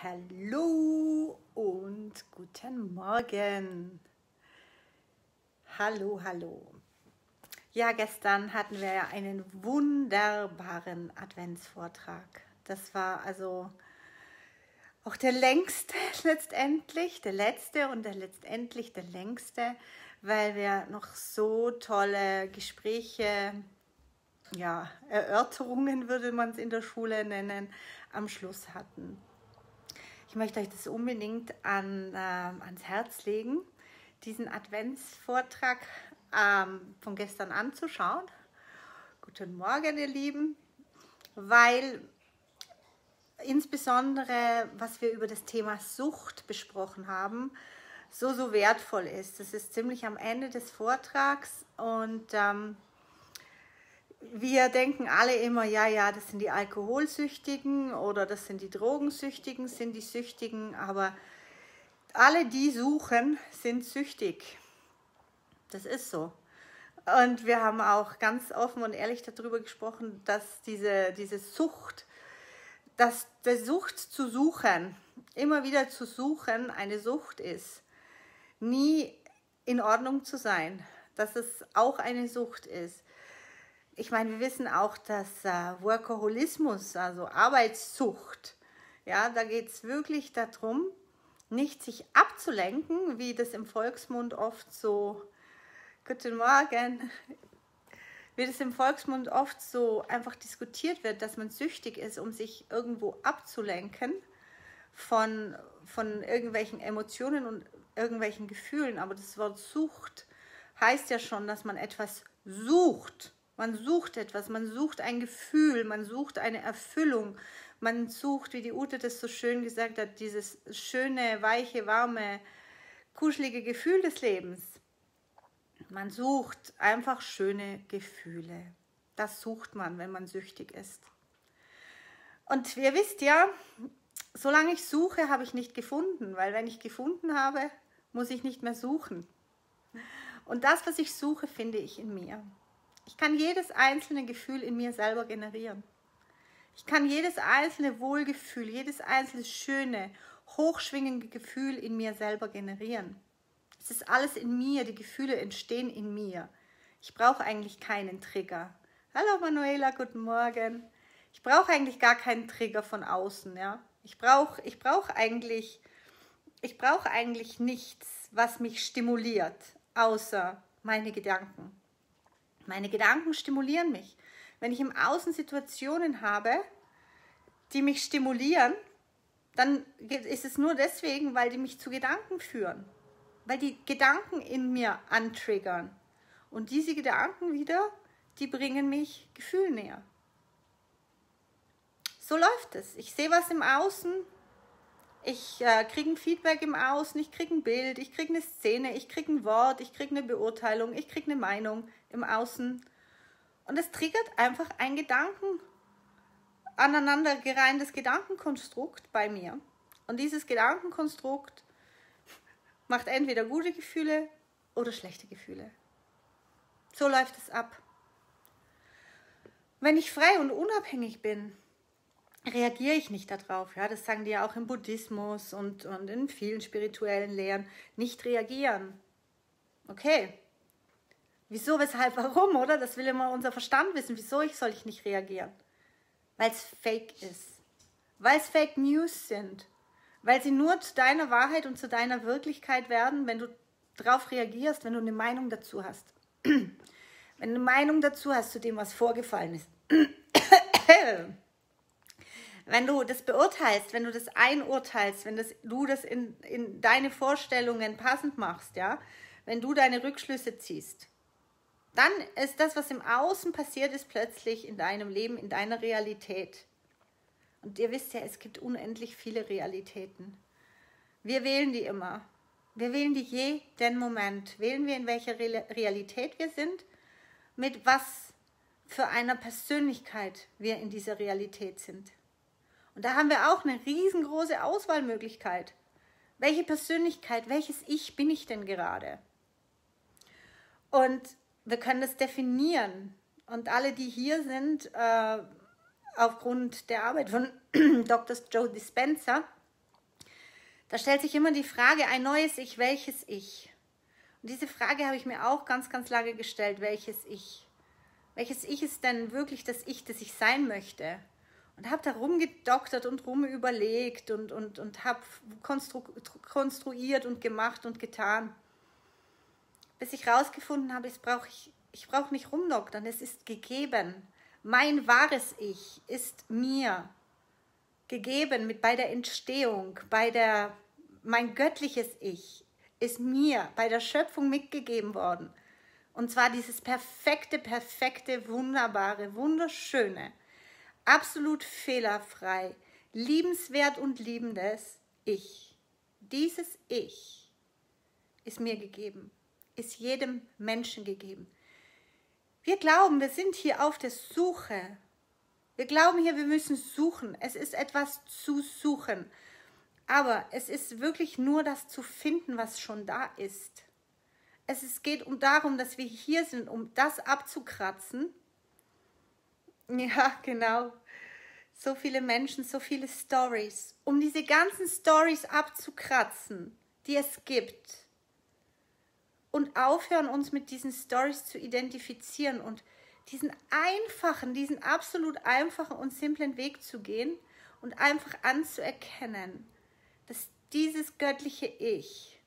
Hallo und guten Morgen. Hallo, hallo. Ja, gestern hatten wir ja einen wunderbaren Adventsvortrag. Das war also auch der längste letztendlich, der letzte und der letztendlich der längste, weil wir noch so tolle Gespräche, ja, Erörterungen würde man es in der Schule nennen, am Schluss hatten. Ich möchte euch das unbedingt an, äh, ans Herz legen, diesen Adventsvortrag ähm, von gestern anzuschauen. Guten Morgen, ihr Lieben, weil insbesondere, was wir über das Thema Sucht besprochen haben, so, so wertvoll ist. Das ist ziemlich am Ende des Vortrags und ähm, wir denken alle immer, ja, ja, das sind die Alkoholsüchtigen oder das sind die Drogensüchtigen, sind die Süchtigen, aber alle, die suchen, sind süchtig. Das ist so. Und wir haben auch ganz offen und ehrlich darüber gesprochen, dass diese, diese Sucht, dass der Sucht zu suchen, immer wieder zu suchen, eine Sucht ist. Nie in Ordnung zu sein, dass es auch eine Sucht ist ich meine, wir wissen auch, dass äh, Workaholismus, also Arbeitssucht, ja, da geht es wirklich darum, nicht sich abzulenken, wie das im Volksmund oft so, guten Morgen, wie das im Volksmund oft so einfach diskutiert wird, dass man süchtig ist, um sich irgendwo abzulenken von, von irgendwelchen Emotionen und irgendwelchen Gefühlen. Aber das Wort Sucht heißt ja schon, dass man etwas sucht. Man sucht etwas, man sucht ein Gefühl, man sucht eine Erfüllung, man sucht, wie die Ute das so schön gesagt hat, dieses schöne, weiche, warme, kuschelige Gefühl des Lebens. Man sucht einfach schöne Gefühle. Das sucht man, wenn man süchtig ist. Und ihr wisst ja, solange ich suche, habe ich nicht gefunden, weil wenn ich gefunden habe, muss ich nicht mehr suchen. Und das, was ich suche, finde ich in mir. Ich kann jedes einzelne Gefühl in mir selber generieren. Ich kann jedes einzelne Wohlgefühl, jedes einzelne schöne, hochschwingende Gefühl in mir selber generieren. Es ist alles in mir, die Gefühle entstehen in mir. Ich brauche eigentlich keinen Trigger. Hallo Manuela, guten Morgen. Ich brauche eigentlich gar keinen Trigger von außen, ja. Ich brauche ich brauch eigentlich ich brauche eigentlich nichts, was mich stimuliert, außer meine Gedanken. Meine Gedanken stimulieren mich. Wenn ich im Außen Situationen habe, die mich stimulieren, dann ist es nur deswegen, weil die mich zu Gedanken führen. Weil die Gedanken in mir antriggern. Und diese Gedanken wieder, die bringen mich Gefühl näher. So läuft es. Ich sehe was im Außen, ich äh, kriege ein Feedback im Außen, ich kriege ein Bild, ich kriege eine Szene, ich kriege ein Wort, ich kriege eine Beurteilung, ich kriege eine Meinung im Außen. Und es triggert einfach ein Gedanken, aneinandergereihtes Gedankenkonstrukt bei mir. Und dieses Gedankenkonstrukt macht entweder gute Gefühle oder schlechte Gefühle. So läuft es ab. Wenn ich frei und unabhängig bin, reagiere ich nicht darauf. Ja, das sagen die ja auch im Buddhismus und, und in vielen spirituellen Lehren. Nicht reagieren. Okay. Wieso, weshalb, warum, oder? Das will immer unser Verstand wissen. Wieso ich soll ich nicht reagieren? Weil es fake ist. Weil es Fake News sind. Weil sie nur zu deiner Wahrheit und zu deiner Wirklichkeit werden, wenn du darauf reagierst, wenn du eine Meinung dazu hast. wenn du eine Meinung dazu hast zu dem, was vorgefallen ist. wenn du das beurteilst, wenn du das einurteilst, wenn das, du das in, in deine Vorstellungen passend machst, ja, wenn du deine Rückschlüsse ziehst, dann ist das, was im Außen passiert ist, plötzlich in deinem Leben, in deiner Realität. Und ihr wisst ja, es gibt unendlich viele Realitäten. Wir wählen die immer. Wir wählen die jeden Moment. Wählen wir, in welcher Realität wir sind, mit was für einer Persönlichkeit wir in dieser Realität sind. Und da haben wir auch eine riesengroße Auswahlmöglichkeit. Welche Persönlichkeit, welches Ich bin ich denn gerade? Und wir können das definieren. Und alle, die hier sind, äh, aufgrund der Arbeit von Dr. Joe Dispenza, Da stellt sich immer die Frage, ein neues Ich, welches Ich? Und diese Frage habe ich mir auch ganz, ganz lange gestellt, welches Ich? Welches Ich ist denn wirklich das Ich, das ich sein möchte? Und habe da rumgedoktert und rumüberlegt und, und, und habe konstru konstruiert und gemacht und getan. Bis ich rausgefunden habe, ich brauche ich, ich brauch nicht rumdoktern, es ist gegeben. Mein wahres Ich ist mir gegeben mit bei der Entstehung, bei der mein göttliches Ich ist mir bei der Schöpfung mitgegeben worden. Und zwar dieses perfekte, perfekte, wunderbare, wunderschöne, absolut fehlerfrei, liebenswert und liebendes Ich. Dieses Ich ist mir gegeben, ist jedem Menschen gegeben. Wir glauben, wir sind hier auf der Suche. Wir glauben hier, wir müssen suchen. Es ist etwas zu suchen. Aber es ist wirklich nur das zu finden, was schon da ist. Es geht um darum, dass wir hier sind, um das abzukratzen. Ja, genau. So viele Menschen, so viele Stories. Um diese ganzen Stories abzukratzen, die es gibt. Und aufhören, uns mit diesen Stories zu identifizieren und diesen einfachen, diesen absolut einfachen und simplen Weg zu gehen und einfach anzuerkennen, dass dieses göttliche Ich,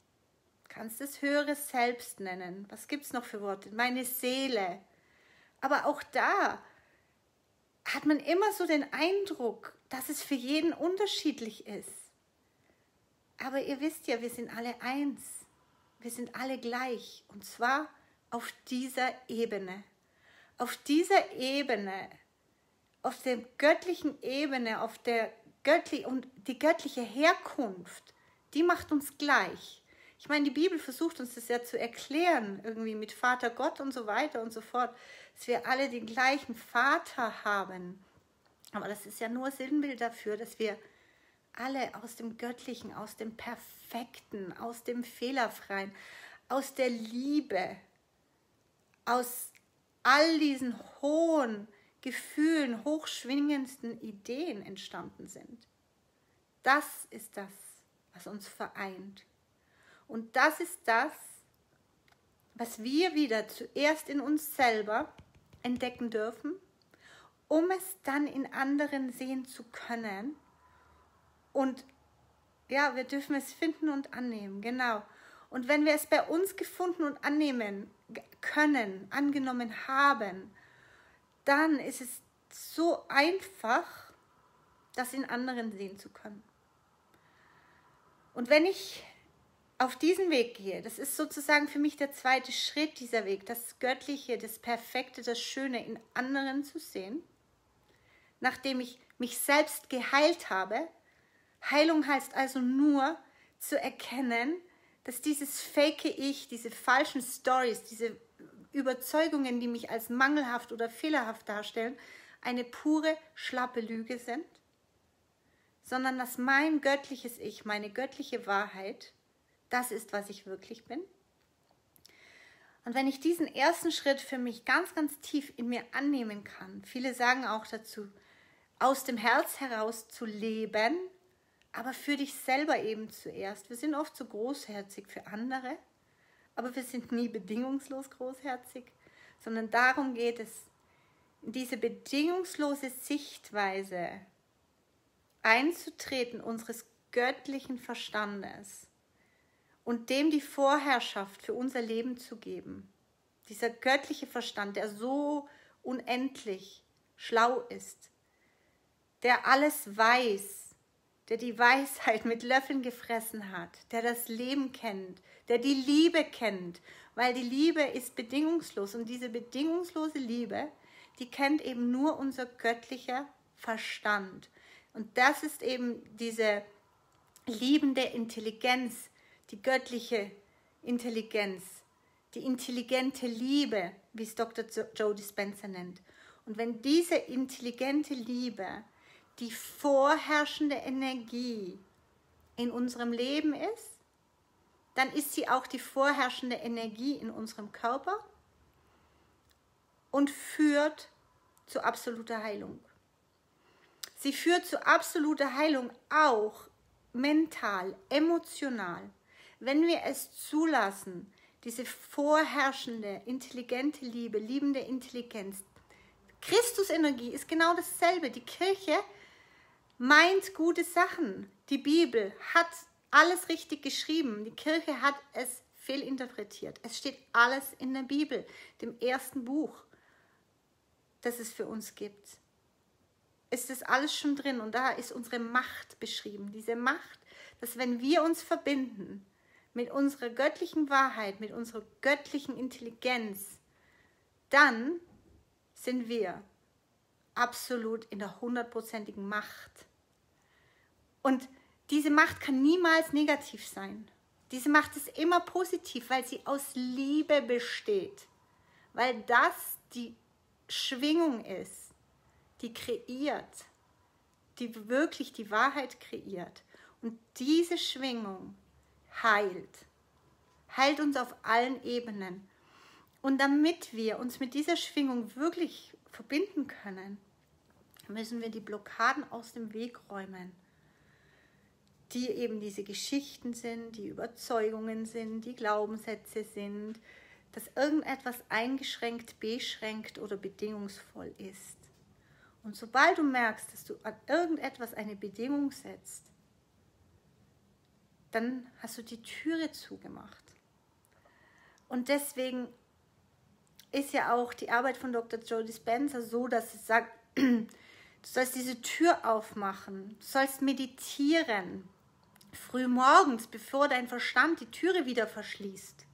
kannst es höheres Selbst nennen, was gibt es noch für Worte? Meine Seele. Aber auch da hat man immer so den Eindruck, dass es für jeden unterschiedlich ist. Aber ihr wisst ja, wir sind alle eins. Wir sind alle gleich. Und zwar auf dieser Ebene auf dieser Ebene, auf der göttlichen Ebene, auf der göttlich und die göttliche Herkunft, die macht uns gleich. Ich meine, die Bibel versucht uns das ja zu erklären, irgendwie mit Vater Gott und so weiter und so fort, dass wir alle den gleichen Vater haben. Aber das ist ja nur Sinnbild dafür, dass wir alle aus dem Göttlichen, aus dem Perfekten, aus dem Fehlerfreien, aus der Liebe, aus all diesen hohen Gefühlen, hochschwingendsten Ideen entstanden sind. Das ist das, was uns vereint. Und das ist das, was wir wieder zuerst in uns selber entdecken dürfen, um es dann in anderen sehen zu können. Und ja, wir dürfen es finden und annehmen, genau. Und wenn wir es bei uns gefunden und annehmen können, angenommen haben, dann ist es so einfach, das in anderen sehen zu können. Und wenn ich auf diesen Weg gehe, das ist sozusagen für mich der zweite Schritt dieser Weg, das Göttliche, das Perfekte, das Schöne in anderen zu sehen, nachdem ich mich selbst geheilt habe. Heilung heißt also nur zu erkennen, dass dieses fake Ich, diese falschen Stories, diese Überzeugungen, die mich als mangelhaft oder fehlerhaft darstellen, eine pure, schlappe Lüge sind, sondern dass mein göttliches Ich, meine göttliche Wahrheit, das ist, was ich wirklich bin. Und wenn ich diesen ersten Schritt für mich ganz, ganz tief in mir annehmen kann, viele sagen auch dazu, aus dem Herz heraus zu leben, aber für dich selber eben zuerst. Wir sind oft so großherzig für andere, aber wir sind nie bedingungslos großherzig, sondern darum geht es, diese bedingungslose Sichtweise einzutreten unseres göttlichen Verstandes und dem die Vorherrschaft für unser Leben zu geben. Dieser göttliche Verstand, der so unendlich schlau ist, der alles weiß, der die Weisheit mit Löffeln gefressen hat, der das Leben kennt, der die Liebe kennt, weil die Liebe ist bedingungslos und diese bedingungslose Liebe, die kennt eben nur unser göttlicher Verstand. Und das ist eben diese liebende Intelligenz, die göttliche Intelligenz, die intelligente Liebe, wie es Dr. Joe Dispenza nennt. Und wenn diese intelligente Liebe die vorherrschende Energie in unserem Leben ist, dann ist sie auch die vorherrschende Energie in unserem Körper und führt zu absoluter Heilung. Sie führt zu absoluter Heilung auch mental, emotional, wenn wir es zulassen, diese vorherrschende, intelligente Liebe, liebende Intelligenz, Christusenergie ist genau dasselbe. Die Kirche meint gute Sachen. Die Bibel hat alles richtig geschrieben. Die Kirche hat es fehlinterpretiert. Es steht alles in der Bibel, dem ersten Buch, das es für uns gibt. Ist das alles schon drin und da ist unsere Macht beschrieben. Diese Macht, dass wenn wir uns verbinden mit unserer göttlichen Wahrheit, mit unserer göttlichen Intelligenz, dann sind wir absolut in der hundertprozentigen Macht. Und diese Macht kann niemals negativ sein. Diese Macht ist immer positiv, weil sie aus Liebe besteht. Weil das die Schwingung ist, die kreiert, die wirklich die Wahrheit kreiert. Und diese Schwingung heilt. Heilt uns auf allen Ebenen. Und damit wir uns mit dieser Schwingung wirklich verbinden können, müssen wir die Blockaden aus dem Weg räumen, die eben diese Geschichten sind, die Überzeugungen sind, die Glaubenssätze sind, dass irgendetwas eingeschränkt, beschränkt oder bedingungsvoll ist. Und sobald du merkst, dass du an irgendetwas eine Bedingung setzt, dann hast du die Türe zugemacht. Und deswegen ist ja auch die Arbeit von Dr. Joe Dispenza so, dass es sagt, du sollst diese Tür aufmachen, du sollst meditieren, früh morgens, bevor dein Verstand die Türe wieder verschließt.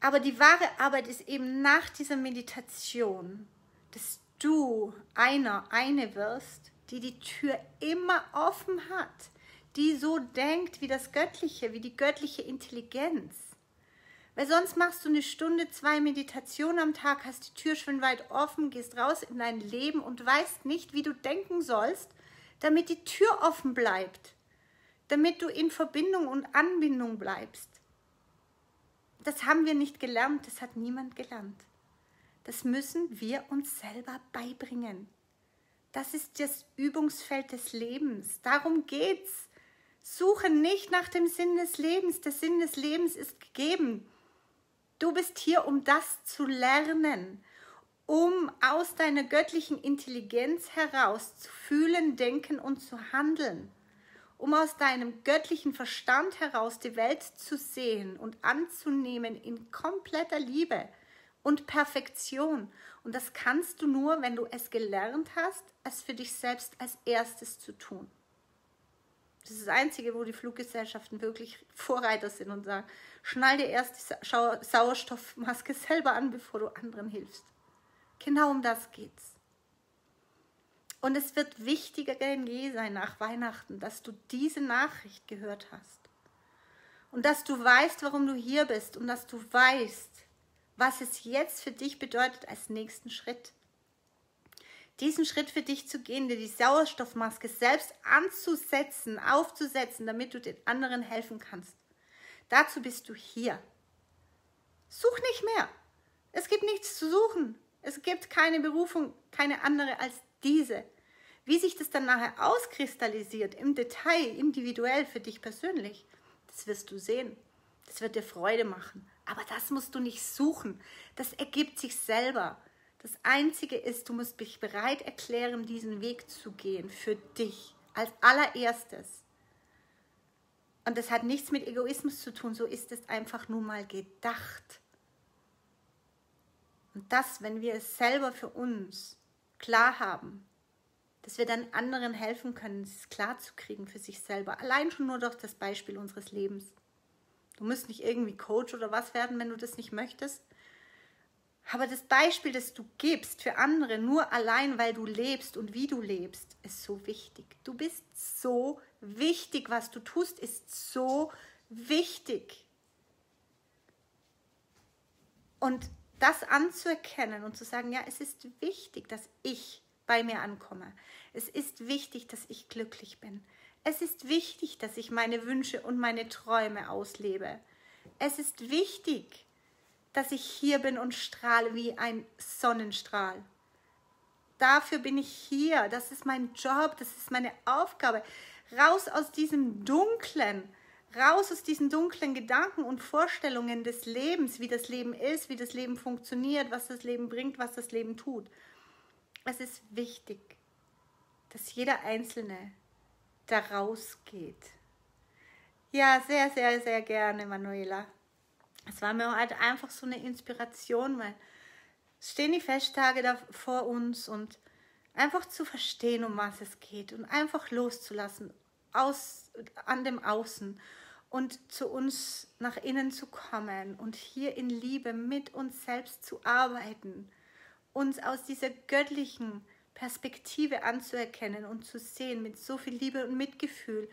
Aber die wahre Arbeit ist eben nach dieser Meditation, dass du einer, eine wirst, die die Tür immer offen hat, die so denkt wie das Göttliche, wie die göttliche Intelligenz. Weil sonst machst du eine Stunde, zwei Meditation am Tag, hast die Tür schon weit offen, gehst raus in dein Leben und weißt nicht, wie du denken sollst, damit die Tür offen bleibt, damit du in Verbindung und Anbindung bleibst. Das haben wir nicht gelernt, das hat niemand gelernt. Das müssen wir uns selber beibringen. Das ist das Übungsfeld des Lebens. Darum geht's. Suche nicht nach dem Sinn des Lebens. Der Sinn des Lebens ist gegeben. Du bist hier, um das zu lernen, um aus deiner göttlichen Intelligenz heraus zu fühlen, denken und zu handeln, um aus deinem göttlichen Verstand heraus die Welt zu sehen und anzunehmen in kompletter Liebe und Perfektion. Und das kannst du nur, wenn du es gelernt hast, es für dich selbst als erstes zu tun. Das ist das Einzige, wo die Fluggesellschaften wirklich Vorreiter sind und sagen, schnall dir erst die Sauerstoffmaske selber an, bevor du anderen hilfst. Genau um das geht's. Und es wird wichtiger denn je sein nach Weihnachten, dass du diese Nachricht gehört hast. Und dass du weißt, warum du hier bist und dass du weißt, was es jetzt für dich bedeutet als nächsten Schritt diesen Schritt für dich zu gehen, dir die Sauerstoffmaske selbst anzusetzen, aufzusetzen, damit du den anderen helfen kannst. Dazu bist du hier. Such nicht mehr. Es gibt nichts zu suchen. Es gibt keine Berufung, keine andere als diese. Wie sich das dann nachher auskristallisiert, im Detail, individuell für dich persönlich, das wirst du sehen. Das wird dir Freude machen. Aber das musst du nicht suchen. Das ergibt sich selber. Das Einzige ist, du musst dich bereit erklären, diesen Weg zu gehen für dich als allererstes. Und das hat nichts mit Egoismus zu tun, so ist es einfach nur mal gedacht. Und das, wenn wir es selber für uns klar haben, dass wir dann anderen helfen können, es klar zu kriegen für sich selber. Allein schon nur durch das Beispiel unseres Lebens. Du musst nicht irgendwie Coach oder was werden, wenn du das nicht möchtest. Aber das Beispiel, das du gibst für andere, nur allein, weil du lebst und wie du lebst, ist so wichtig. Du bist so wichtig. Was du tust, ist so wichtig. Und das anzuerkennen und zu sagen, ja, es ist wichtig, dass ich bei mir ankomme. Es ist wichtig, dass ich glücklich bin. Es ist wichtig, dass ich meine Wünsche und meine Träume auslebe. Es ist wichtig, dass ich hier bin und strahle wie ein Sonnenstrahl. dafür bin ich hier, das ist mein Job, das ist meine Aufgabe. Raus aus diesem Dunklen, raus aus diesen dunklen Gedanken und Vorstellungen des Lebens, wie das Leben ist, wie das Leben funktioniert, was das Leben bringt, was das Leben tut. Es ist wichtig, dass jeder Einzelne da rausgeht. Ja, sehr, sehr, sehr gerne, Manuela. Es war mir halt einfach so eine Inspiration, weil es stehen die Festtage da vor uns und einfach zu verstehen, um was es geht und einfach loszulassen aus, an dem Außen und zu uns nach innen zu kommen und hier in Liebe mit uns selbst zu arbeiten, uns aus dieser göttlichen Perspektive anzuerkennen und zu sehen mit so viel Liebe und Mitgefühl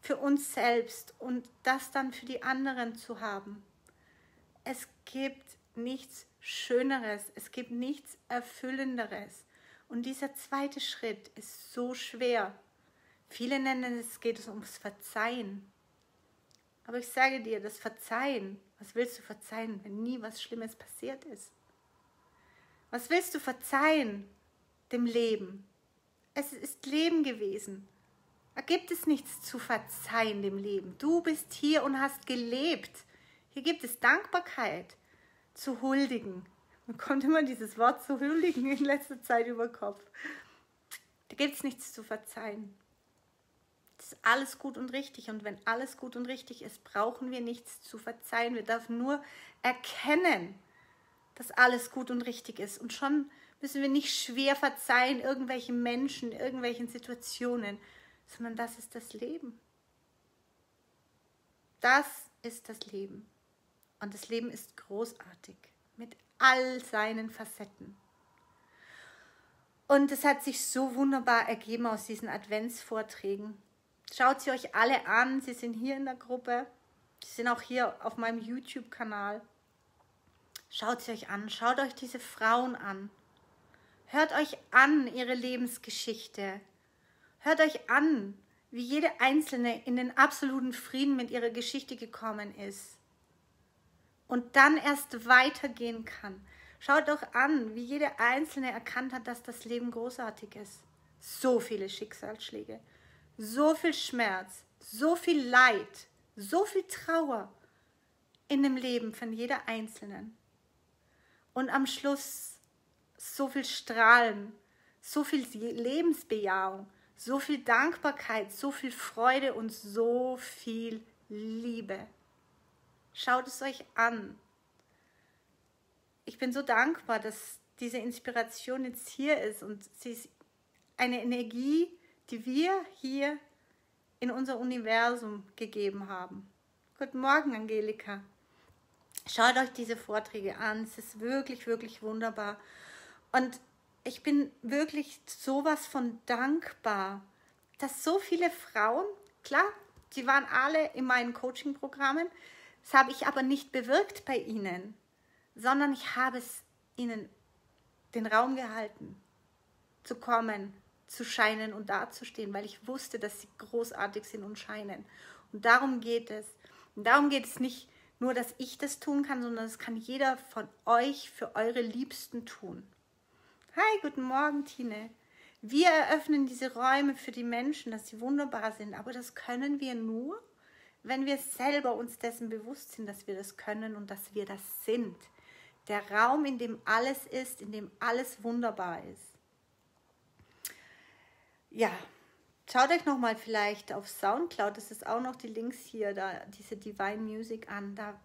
für uns selbst und das dann für die anderen zu haben. Es gibt nichts Schöneres, es gibt nichts Erfüllenderes. Und dieser zweite Schritt ist so schwer. Viele nennen es, geht es ums Verzeihen. Aber ich sage dir, das Verzeihen, was willst du verzeihen, wenn nie was Schlimmes passiert ist? Was willst du verzeihen dem Leben? Es ist Leben gewesen. Da gibt es nichts zu verzeihen dem Leben. Du bist hier und hast gelebt. Hier gibt es Dankbarkeit zu huldigen. Mir kommt immer dieses Wort zu huldigen in letzter Zeit über Kopf. Da gibt es nichts zu verzeihen. Das ist alles gut und richtig. Und wenn alles gut und richtig ist, brauchen wir nichts zu verzeihen. Wir dürfen nur erkennen, dass alles gut und richtig ist. Und schon müssen wir nicht schwer verzeihen irgendwelchen Menschen, irgendwelchen Situationen, sondern das ist das Leben. Das ist das Leben. Und das Leben ist großartig mit all seinen Facetten. Und es hat sich so wunderbar ergeben aus diesen Adventsvorträgen. Schaut sie euch alle an. Sie sind hier in der Gruppe. Sie sind auch hier auf meinem YouTube-Kanal. Schaut sie euch an, schaut euch diese Frauen an. Hört euch an ihre Lebensgeschichte. Hört euch an, wie jede Einzelne in den absoluten Frieden mit ihrer Geschichte gekommen ist. Und dann erst weitergehen kann. Schaut euch an, wie jede Einzelne erkannt hat, dass das Leben großartig ist. So viele Schicksalsschläge, so viel Schmerz, so viel Leid, so viel Trauer in dem Leben von jeder Einzelnen und am Schluss so viel Strahlen, so viel Lebensbejahung, so viel Dankbarkeit, so viel Freude und so viel Liebe. Schaut es euch an. Ich bin so dankbar, dass diese Inspiration jetzt hier ist und sie ist eine Energie, die wir hier in unser Universum gegeben haben. Guten Morgen, Angelika. Schaut euch diese Vorträge an. Es ist wirklich, wirklich wunderbar. Und ich bin wirklich sowas von dankbar, dass so viele Frauen, klar, sie waren alle in meinen Coaching-Programmen, das habe ich aber nicht bewirkt bei ihnen, sondern ich habe es ihnen den Raum gehalten, zu kommen, zu scheinen und dazustehen, weil ich wusste, dass sie großartig sind und scheinen. Und darum geht es. Und darum geht es nicht nur, dass ich das tun kann, sondern es kann jeder von euch für eure Liebsten tun. Hi, guten Morgen, Tine. Wir eröffnen diese Räume für die Menschen, dass sie wunderbar sind, aber das können wir nur, wenn wir selber uns dessen bewusst sind, dass wir das können und dass wir das sind. Der Raum, in dem alles ist, in dem alles wunderbar ist. Ja, Schaut euch nochmal vielleicht auf Soundcloud, das ist auch noch die Links hier, da diese Divine Music an. Da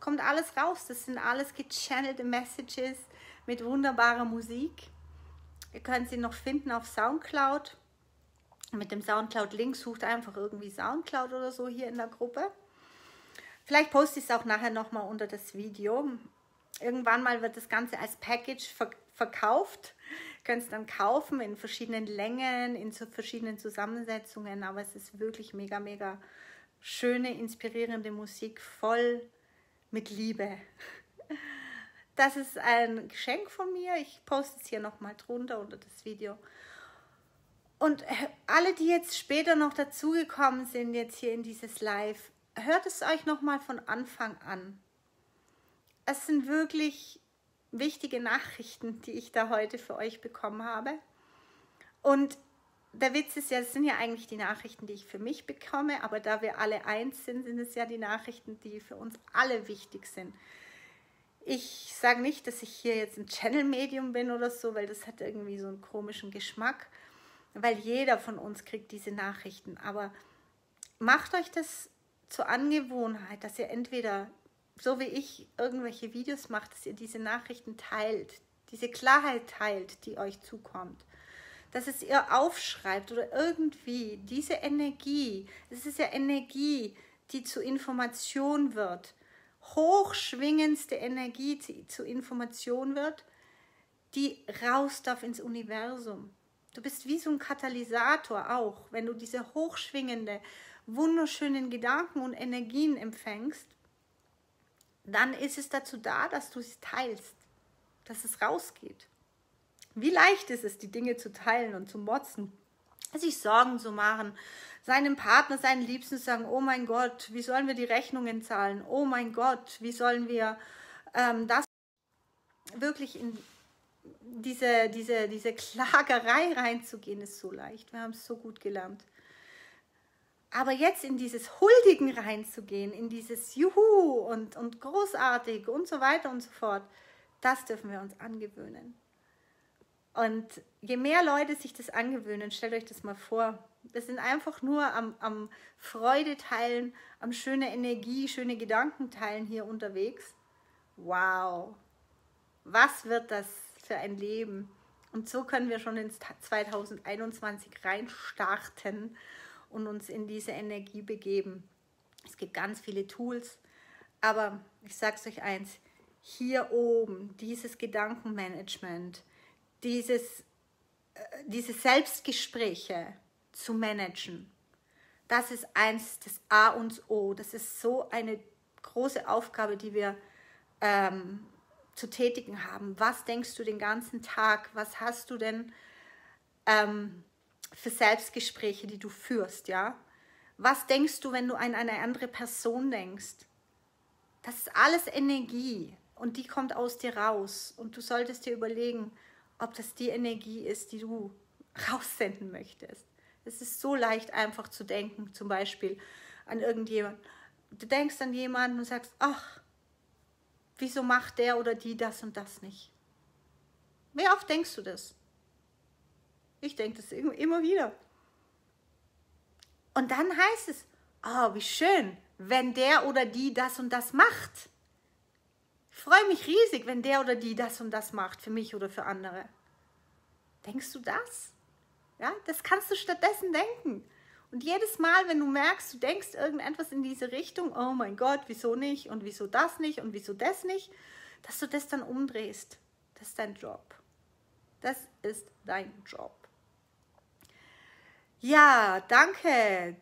kommt alles raus. Das sind alles gechannelte Messages mit wunderbarer Musik. Ihr könnt sie noch finden auf Soundcloud. Mit dem Soundcloud-Link sucht einfach irgendwie Soundcloud oder so hier in der Gruppe. Vielleicht poste ich es auch nachher nochmal unter das Video. Irgendwann mal wird das Ganze als Package verkauft könnt es dann kaufen in verschiedenen Längen, in so verschiedenen Zusammensetzungen, aber es ist wirklich mega, mega schöne, inspirierende Musik, voll mit Liebe. Das ist ein Geschenk von mir. Ich poste es hier nochmal drunter unter das Video. Und alle, die jetzt später noch dazugekommen sind, jetzt hier in dieses Live, hört es euch nochmal von Anfang an. Es sind wirklich wichtige Nachrichten, die ich da heute für euch bekommen habe. Und der Witz ist ja, es sind ja eigentlich die Nachrichten, die ich für mich bekomme, aber da wir alle eins sind, sind es ja die Nachrichten, die für uns alle wichtig sind. Ich sage nicht, dass ich hier jetzt ein Channel-Medium bin oder so, weil das hat irgendwie so einen komischen Geschmack, weil jeder von uns kriegt diese Nachrichten. Aber macht euch das zur Angewohnheit, dass ihr entweder so wie ich irgendwelche Videos macht, dass ihr diese Nachrichten teilt, diese Klarheit teilt, die euch zukommt. Dass es ihr aufschreibt oder irgendwie diese Energie, es ist ja Energie, die zu Information wird, hochschwingendste Energie, die zu Information wird, die raus darf ins Universum. Du bist wie so ein Katalysator auch, wenn du diese hochschwingende, wunderschönen Gedanken und Energien empfängst dann ist es dazu da, dass du es teilst, dass es rausgeht. Wie leicht ist es, die Dinge zu teilen und zu motzen, sich Sorgen zu machen, seinem Partner, seinen Liebsten zu sagen, oh mein Gott, wie sollen wir die Rechnungen zahlen? Oh mein Gott, wie sollen wir ähm, das wirklich in diese, diese, diese Klagerei reinzugehen, ist so leicht. Wir haben es so gut gelernt. Aber jetzt in dieses Huldigen reinzugehen, in dieses Juhu und, und großartig und so weiter und so fort, das dürfen wir uns angewöhnen. Und je mehr Leute sich das angewöhnen, stellt euch das mal vor, wir sind einfach nur am, am Freude teilen, am schöne Energie, schöne Gedanken teilen hier unterwegs. Wow, was wird das für ein Leben? Und so können wir schon ins 2021 reinstarten und uns in diese Energie begeben. Es gibt ganz viele Tools, aber ich sage es euch eins, hier oben, dieses Gedankenmanagement, dieses, äh, diese Selbstgespräche zu managen, das ist eins des A und O. Das ist so eine große Aufgabe, die wir ähm, zu tätigen haben. Was denkst du den ganzen Tag? Was hast du denn ähm, für Selbstgespräche, die du führst, ja? Was denkst du, wenn du an eine andere Person denkst? Das ist alles Energie und die kommt aus dir raus und du solltest dir überlegen, ob das die Energie ist, die du raussenden möchtest. Es ist so leicht einfach zu denken, zum Beispiel an irgendjemand. Du denkst an jemanden und sagst, ach, wieso macht der oder die das und das nicht? Wie oft denkst du das? Ich denke das immer wieder. Und dann heißt es, oh, wie schön, wenn der oder die das und das macht. Ich freue mich riesig, wenn der oder die das und das macht, für mich oder für andere. Denkst du das? Ja, das kannst du stattdessen denken. Und jedes Mal, wenn du merkst, du denkst irgendetwas in diese Richtung, oh mein Gott, wieso nicht und wieso das nicht und wieso das nicht, dass du das dann umdrehst. Das ist dein Job. Das ist dein Job. Ja, danke,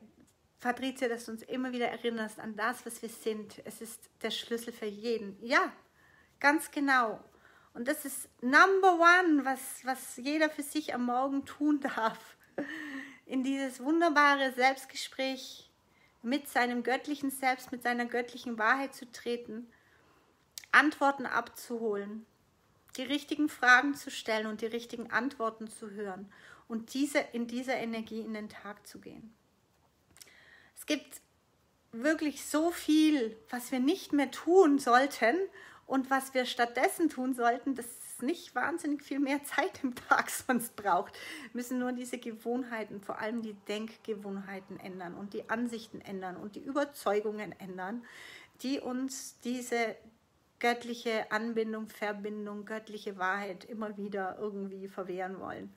Patricia, dass du uns immer wieder erinnerst an das, was wir sind. Es ist der Schlüssel für jeden. Ja, ganz genau. Und das ist Number One, was, was jeder für sich am Morgen tun darf. In dieses wunderbare Selbstgespräch mit seinem göttlichen Selbst, mit seiner göttlichen Wahrheit zu treten, Antworten abzuholen, die richtigen Fragen zu stellen und die richtigen Antworten zu hören und diese, in dieser Energie in den Tag zu gehen. Es gibt wirklich so viel, was wir nicht mehr tun sollten und was wir stattdessen tun sollten, dass nicht wahnsinnig viel mehr Zeit im Tag sonst braucht. Müssen nur diese Gewohnheiten, vor allem die Denkgewohnheiten ändern und die Ansichten ändern und die Überzeugungen ändern, die uns diese göttliche Anbindung, Verbindung, göttliche Wahrheit immer wieder irgendwie verwehren wollen.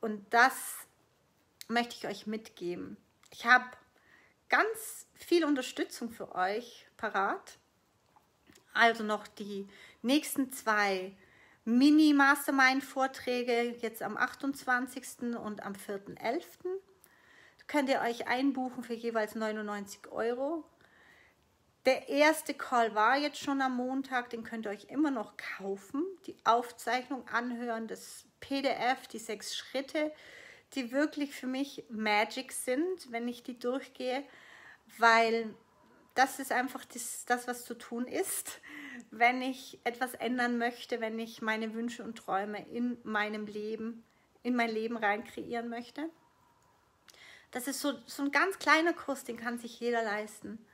Und das möchte ich euch mitgeben. Ich habe ganz viel Unterstützung für euch parat. Also noch die nächsten zwei Mini-Mastermind-Vorträge jetzt am 28. und am 4.11. Könnt ihr euch einbuchen für jeweils 99 Euro. Der erste Call war jetzt schon am Montag, den könnt ihr euch immer noch kaufen. Die Aufzeichnung anhören, das PDF, die sechs Schritte, die wirklich für mich Magic sind, wenn ich die durchgehe, weil das ist einfach das, das was zu tun ist. Wenn ich etwas ändern möchte, wenn ich meine Wünsche und Träume in meinem Leben, in mein Leben rein kreieren möchte. Das ist so, so ein ganz kleiner Kurs, den kann sich jeder leisten.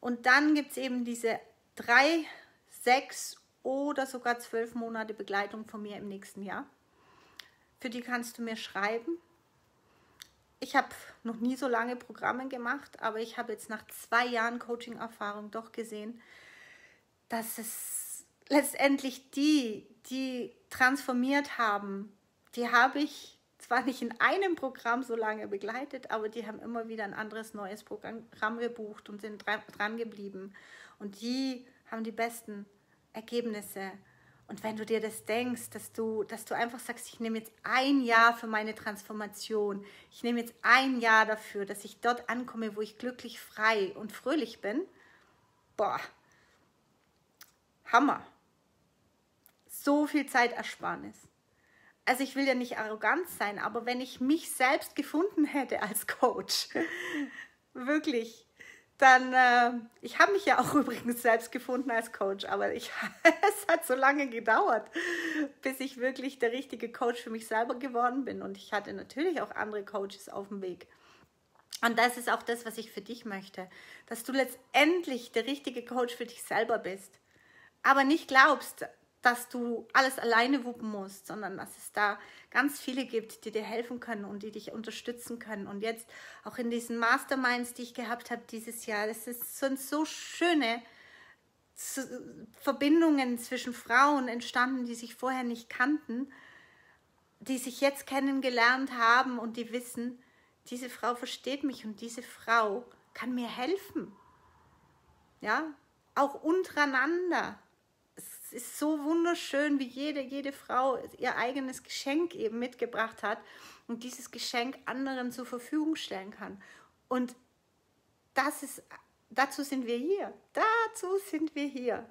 Und dann gibt es eben diese drei, sechs oder sogar zwölf Monate Begleitung von mir im nächsten Jahr. Für die kannst du mir schreiben. Ich habe noch nie so lange Programme gemacht, aber ich habe jetzt nach zwei Jahren Coaching-Erfahrung doch gesehen, dass es letztendlich die, die transformiert haben, die habe ich zwar nicht in einem Programm so lange begleitet, aber die haben immer wieder ein anderes neues Programm gebucht und sind dran geblieben. Und die haben die besten Ergebnisse. Und wenn du dir das denkst, dass du, dass du einfach sagst, ich nehme jetzt ein Jahr für meine Transformation, ich nehme jetzt ein Jahr dafür, dass ich dort ankomme, wo ich glücklich, frei und fröhlich bin, boah, Hammer. So viel Zeitersparnis. Also ich will ja nicht arrogant sein, aber wenn ich mich selbst gefunden hätte als Coach, wirklich, dann, äh, ich habe mich ja auch übrigens selbst gefunden als Coach, aber ich, es hat so lange gedauert, bis ich wirklich der richtige Coach für mich selber geworden bin. Und ich hatte natürlich auch andere Coaches auf dem Weg. Und das ist auch das, was ich für dich möchte, dass du letztendlich der richtige Coach für dich selber bist aber nicht glaubst, dass du alles alleine wuppen musst, sondern dass es da ganz viele gibt, die dir helfen können und die dich unterstützen können. Und jetzt auch in diesen Masterminds, die ich gehabt habe dieses Jahr, das sind so schöne Verbindungen zwischen Frauen entstanden, die sich vorher nicht kannten, die sich jetzt kennengelernt haben und die wissen, diese Frau versteht mich und diese Frau kann mir helfen. Ja, auch untereinander es ist so wunderschön, wie jede, jede Frau ihr eigenes Geschenk eben mitgebracht hat und dieses Geschenk anderen zur Verfügung stellen kann. Und das ist, dazu sind wir hier. Dazu sind wir hier.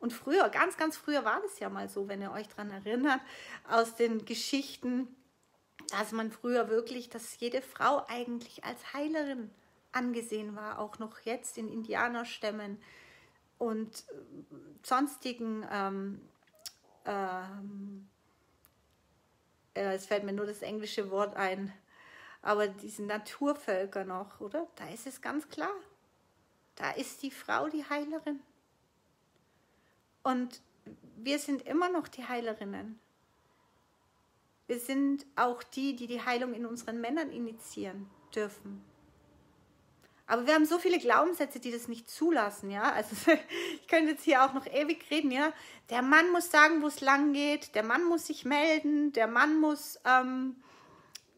Und früher, ganz, ganz früher war das ja mal so, wenn ihr euch daran erinnert, aus den Geschichten, dass man früher wirklich, dass jede Frau eigentlich als Heilerin angesehen war, auch noch jetzt in Indianerstämmen und äh, sonstigen, ähm, ähm, äh, es fällt mir nur das englische Wort ein, aber diese Naturvölker noch, oder? Da ist es ganz klar. Da ist die Frau die Heilerin. Und wir sind immer noch die Heilerinnen. Wir sind auch die, die die Heilung in unseren Männern initiieren dürfen. Aber wir haben so viele Glaubenssätze, die das nicht zulassen, ja. Also ich könnte jetzt hier auch noch ewig reden, ja. Der Mann muss sagen, wo es lang geht, der Mann muss sich melden, der Mann muss, ähm,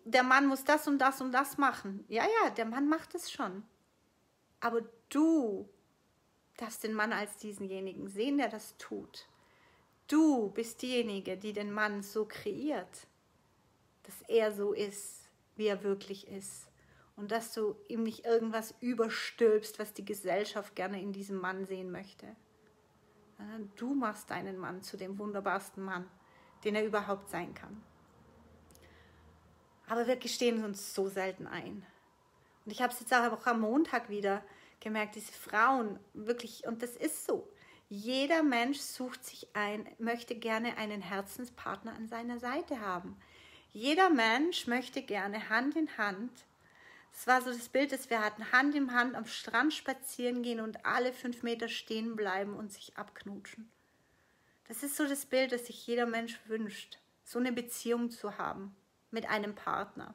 der Mann muss das und das und das machen. Ja, ja, der Mann macht es schon. Aber du darfst den Mann als diesenjenigen sehen, der das tut. Du bist diejenige, die den Mann so kreiert, dass er so ist, wie er wirklich ist und dass du ihm nicht irgendwas überstülpst, was die Gesellschaft gerne in diesem Mann sehen möchte. Du machst deinen Mann zu dem wunderbarsten Mann, den er überhaupt sein kann. Aber wir gestehen uns so selten ein. Und ich habe es jetzt auch am Montag wieder gemerkt, diese Frauen wirklich, und das ist so. Jeder Mensch sucht sich ein, möchte gerne einen Herzenspartner an seiner Seite haben. Jeder Mensch möchte gerne Hand in Hand es war so das Bild, dass wir hatten, Hand in Hand am Strand spazieren gehen und alle fünf Meter stehen bleiben und sich abknutschen. Das ist so das Bild, das sich jeder Mensch wünscht, so eine Beziehung zu haben mit einem Partner.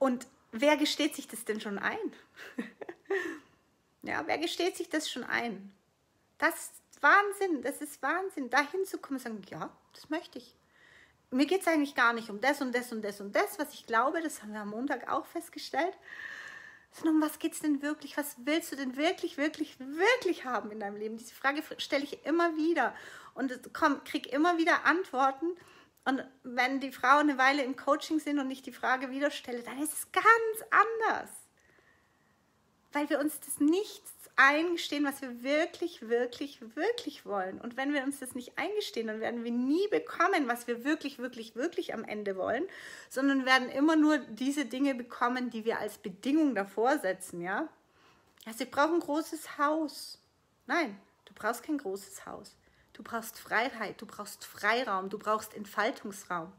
Und wer gesteht sich das denn schon ein? ja, wer gesteht sich das schon ein? Das ist Wahnsinn, das ist Wahnsinn, dahin zu kommen und sagen, ja, das möchte ich mir geht es eigentlich gar nicht um das und das und das und das, was ich glaube, das haben wir am Montag auch festgestellt. Sondern um was geht es denn wirklich? Was willst du denn wirklich, wirklich, wirklich haben in deinem Leben? Diese Frage stelle ich immer wieder und kriege immer wieder Antworten. Und wenn die Frauen eine Weile im Coaching sind und ich die Frage wieder stelle, dann ist es ganz anders. Weil wir uns das nicht eingestehen, was wir wirklich, wirklich, wirklich wollen. Und wenn wir uns das nicht eingestehen, dann werden wir nie bekommen, was wir wirklich, wirklich, wirklich am Ende wollen, sondern werden immer nur diese Dinge bekommen, die wir als Bedingung davor setzen, ja? Also ich brauche ein großes Haus. Nein, Du brauchst kein großes Haus. Du brauchst Freiheit, du brauchst Freiraum, du brauchst Entfaltungsraum.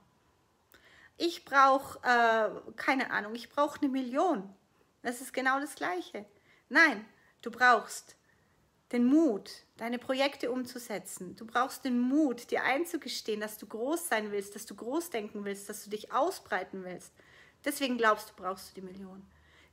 Ich brauche, äh, keine Ahnung, ich brauche eine Million. Das ist genau das Gleiche. Nein, du brauchst den Mut, deine Projekte umzusetzen. Du brauchst den Mut, dir einzugestehen, dass du groß sein willst, dass du groß denken willst, dass du dich ausbreiten willst. Deswegen glaubst du, brauchst du die Million.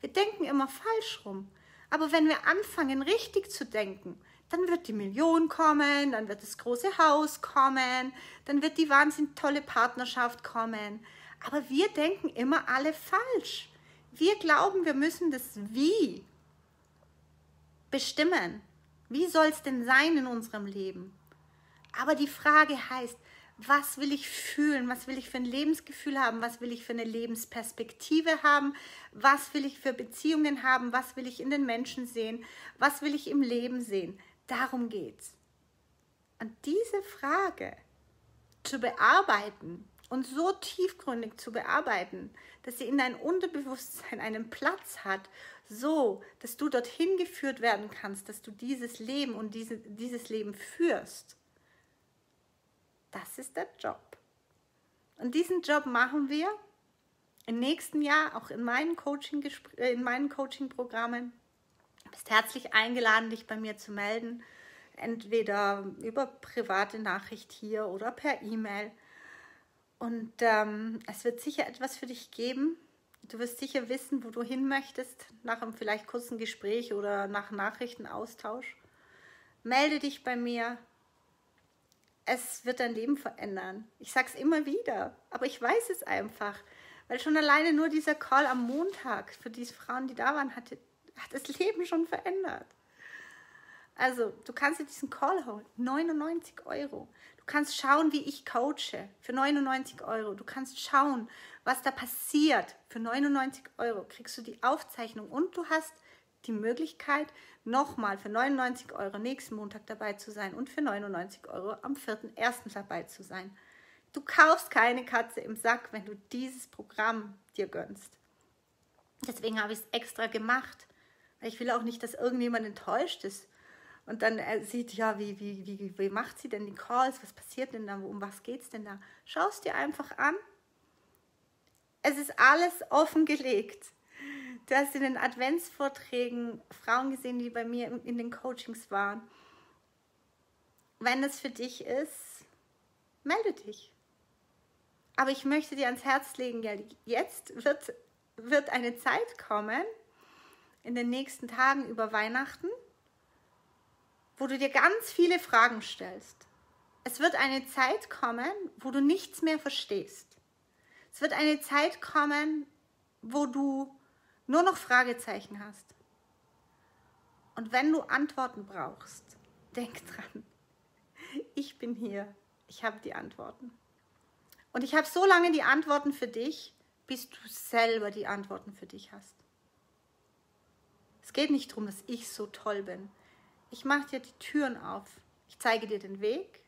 Wir denken immer falsch rum. Aber wenn wir anfangen, richtig zu denken, dann wird die Million kommen, dann wird das große Haus kommen, dann wird die wahnsinnig tolle Partnerschaft kommen. Aber wir denken immer alle falsch. Wir glauben, wir müssen das Wie bestimmen. Wie soll es denn sein in unserem Leben? Aber die Frage heißt, was will ich fühlen? Was will ich für ein Lebensgefühl haben? Was will ich für eine Lebensperspektive haben? Was will ich für Beziehungen haben? Was will ich in den Menschen sehen? Was will ich im Leben sehen? Darum geht's. Und diese Frage zu bearbeiten und so tiefgründig zu bearbeiten, dass sie in dein Unterbewusstsein einen Platz hat, so, dass du dorthin geführt werden kannst, dass du dieses Leben und diese, dieses Leben führst. Das ist der Job. Und diesen Job machen wir im nächsten Jahr auch in meinen Coaching äh, in meinen Coaching Programmen. Du bist herzlich eingeladen, dich bei mir zu melden, entweder über private Nachricht hier oder per E-Mail. Und ähm, es wird sicher etwas für dich geben, Du wirst sicher wissen, wo du hin möchtest, nach einem vielleicht kurzen Gespräch oder nach Nachrichtenaustausch. Melde dich bei mir. Es wird dein Leben verändern. Ich sage es immer wieder, aber ich weiß es einfach. Weil schon alleine nur dieser Call am Montag für diese Frauen, die da waren, hat, hat das Leben schon verändert. Also, du kannst dir diesen Call holen. 99 Euro. Kannst schauen, wie ich coache für 99 Euro. Du kannst schauen, was da passiert. Für 99 Euro kriegst du die Aufzeichnung und du hast die Möglichkeit, nochmal für 99 Euro nächsten Montag dabei zu sein und für 99 Euro am 4.1. dabei zu sein. Du kaufst keine Katze im Sack, wenn du dieses Programm dir gönnst. Deswegen habe ich es extra gemacht, weil ich will auch nicht, dass irgendjemand enttäuscht ist und dann äh, sieht, ja, wie, wie, wie, wie macht sie denn die Calls, was passiert denn da, um was geht es denn da. Schau es dir einfach an es ist alles offengelegt. Du hast in den Adventsvorträgen Frauen gesehen, die bei mir in den Coachings waren. Wenn es für dich ist, melde dich. Aber ich möchte dir ans Herz legen, jetzt wird, wird eine Zeit kommen, in den nächsten Tagen über Weihnachten, wo du dir ganz viele Fragen stellst. Es wird eine Zeit kommen, wo du nichts mehr verstehst. Es wird eine Zeit kommen, wo du nur noch Fragezeichen hast. Und wenn du Antworten brauchst, denk dran, ich bin hier, ich habe die Antworten. Und ich habe so lange die Antworten für dich, bis du selber die Antworten für dich hast. Es geht nicht darum, dass ich so toll bin. Ich mache dir die Türen auf. Ich zeige dir den Weg.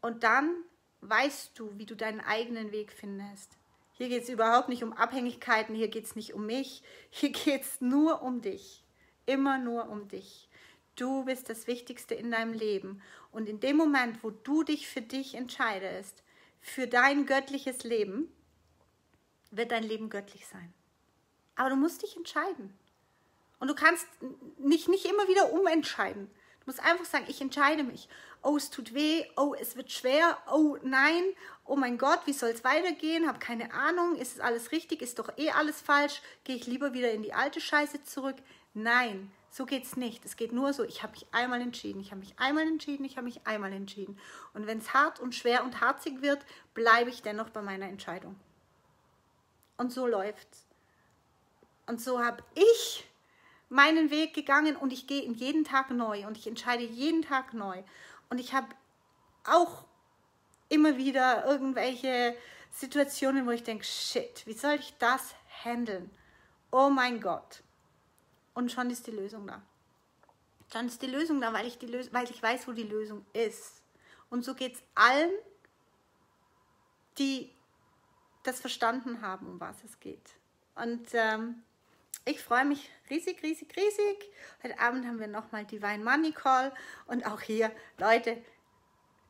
Und dann weißt du, wie du deinen eigenen Weg findest. Hier geht es überhaupt nicht um Abhängigkeiten, hier geht es nicht um mich, hier geht es nur um dich. Immer nur um dich. Du bist das Wichtigste in deinem Leben. Und in dem Moment, wo du dich für dich entscheidest, für dein göttliches Leben, wird dein Leben göttlich sein. Aber du musst dich entscheiden. Und du kannst nicht, nicht immer wieder umentscheiden. Du musst einfach sagen, ich entscheide mich. Oh, es tut weh. Oh, es wird schwer. Oh, nein. Oh mein Gott, wie soll es weitergehen? Habe keine Ahnung. Ist es alles richtig? Ist doch eh alles falsch? Gehe ich lieber wieder in die alte Scheiße zurück? Nein, so geht es nicht. Es geht nur so, ich habe mich einmal entschieden. Ich habe mich einmal entschieden. Ich habe mich einmal entschieden. Und wenn es hart und schwer und harzig wird, bleibe ich dennoch bei meiner Entscheidung. Und so läuft's. Und so habe ich meinen Weg gegangen und ich gehe jeden Tag neu und ich entscheide jeden Tag neu. Und ich habe auch immer wieder irgendwelche Situationen, wo ich denke, shit, wie soll ich das handeln? Oh mein Gott. Und schon ist die Lösung da. Schon ist die Lösung da, weil ich, die Lös weil ich weiß, wo die Lösung ist. Und so geht es allen, die das verstanden haben, um was es geht. Und ähm, ich freue mich riesig, riesig, riesig. Heute Abend haben wir nochmal Divine Money Call. Und auch hier, Leute,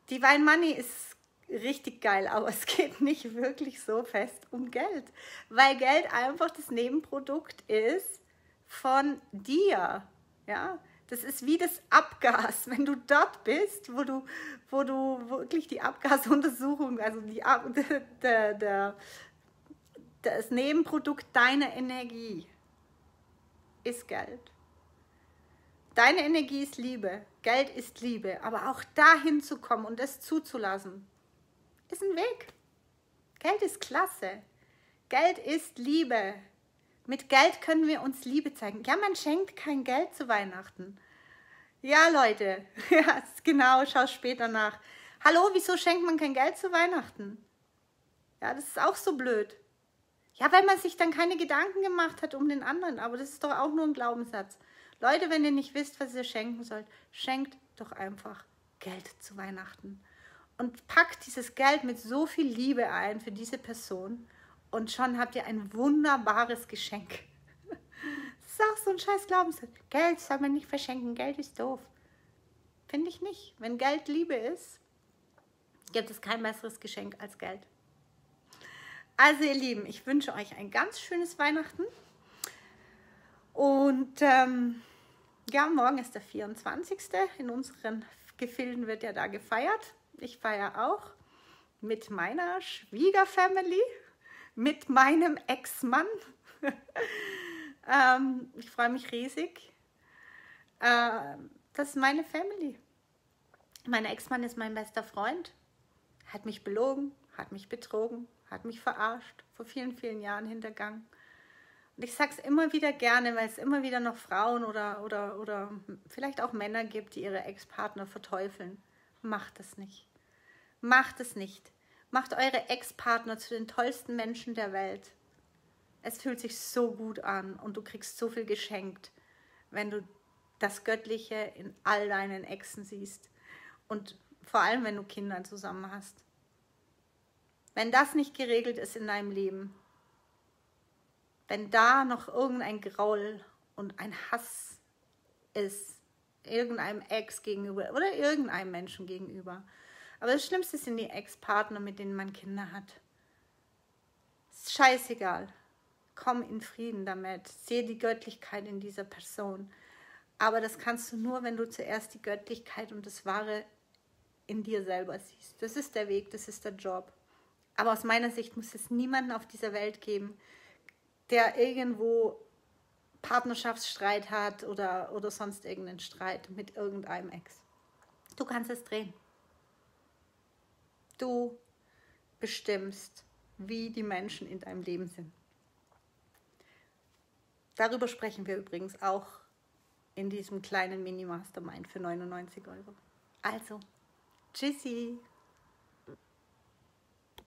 Divine Money ist richtig geil, aber es geht nicht wirklich so fest um Geld, weil Geld einfach das Nebenprodukt ist von dir. Ja, das ist wie das Abgas. Wenn du dort bist, wo du, wo du wirklich die Abgasuntersuchung, also die, der, der, das Nebenprodukt deiner Energie ist Geld. Deine Energie ist Liebe, Geld ist Liebe, aber auch dahin zu kommen und das zuzulassen, ist ein Weg. Geld ist klasse. Geld ist Liebe. Mit Geld können wir uns Liebe zeigen. Ja, man schenkt kein Geld zu Weihnachten. Ja, Leute, ja, genau, schau später nach. Hallo, wieso schenkt man kein Geld zu Weihnachten? Ja, das ist auch so blöd. Ja, weil man sich dann keine Gedanken gemacht hat um den anderen. Aber das ist doch auch nur ein Glaubenssatz. Leute, wenn ihr nicht wisst, was ihr schenken sollt, schenkt doch einfach Geld zu Weihnachten. Und packt dieses Geld mit so viel Liebe ein für diese Person. Und schon habt ihr ein wunderbares Geschenk. Das ist auch so ein scheiß Glaubenssatz. Geld soll man nicht verschenken. Geld ist doof. Finde ich nicht. Wenn Geld Liebe ist, gibt es kein besseres Geschenk als Geld. Also ihr Lieben, ich wünsche euch ein ganz schönes Weihnachten. Und ähm, ja, morgen ist der 24. In unseren Gefilden wird ja da gefeiert. Ich feiere auch mit meiner Schwiegerfamily, mit meinem Ex-Mann. ähm, ich freue mich riesig. Äh, das ist meine Family. Mein Ex-Mann ist mein bester Freund. Hat mich belogen, hat mich betrogen, hat mich verarscht, vor vielen, vielen Jahren hintergangen. Und ich sage es immer wieder gerne, weil es immer wieder noch Frauen oder, oder, oder vielleicht auch Männer gibt, die ihre Ex-Partner verteufeln. Macht es nicht. Macht es nicht. Macht eure Ex-Partner zu den tollsten Menschen der Welt. Es fühlt sich so gut an und du kriegst so viel geschenkt, wenn du das Göttliche in all deinen Exen siehst. Und vor allem, wenn du Kinder zusammen hast. Wenn das nicht geregelt ist in deinem Leben, wenn da noch irgendein Graul und ein Hass ist, irgendeinem Ex gegenüber oder irgendeinem Menschen gegenüber. Aber das Schlimmste sind die Ex-Partner, mit denen man Kinder hat. Ist scheißegal. Komm in Frieden damit. Sehe die Göttlichkeit in dieser Person. Aber das kannst du nur, wenn du zuerst die Göttlichkeit und das Wahre in dir selber siehst. Das ist der Weg, das ist der Job. Aber aus meiner Sicht muss es niemanden auf dieser Welt geben, der irgendwo Partnerschaftsstreit hat oder, oder sonst irgendeinen Streit mit irgendeinem Ex. Du kannst es drehen. Du bestimmst, wie die Menschen in deinem Leben sind. Darüber sprechen wir übrigens auch in diesem kleinen Mini-Mastermind für 99 Euro. Also, tschüssi!